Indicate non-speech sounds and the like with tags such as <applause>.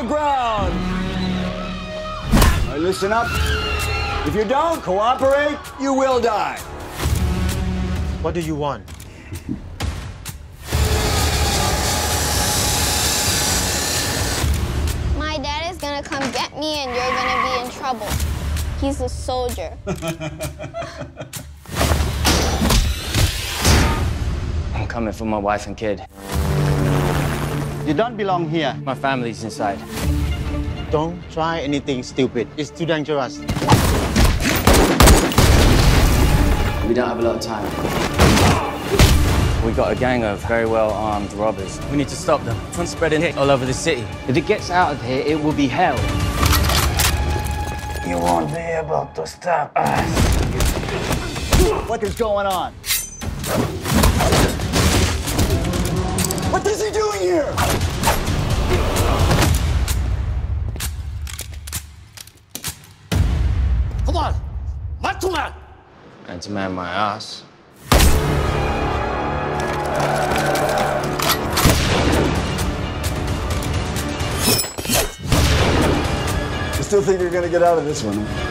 the ground. All right, listen up. If you don't cooperate, you will die. What do you want? My dad is gonna come get me and you're gonna be in trouble. He's a soldier. <laughs> I'm coming for my wife and kid. You don't belong here. My family's inside. Don't try anything stupid. It's too dangerous. We don't have a lot of time. We got a gang of very well armed robbers. We need to stop them from spreading hate all over the city. If it gets out of here, it will be hell. You won't be able to stop us. What is going on? Here? Come on! What to man? And to man my ass. You still think you're gonna get out of this one? huh?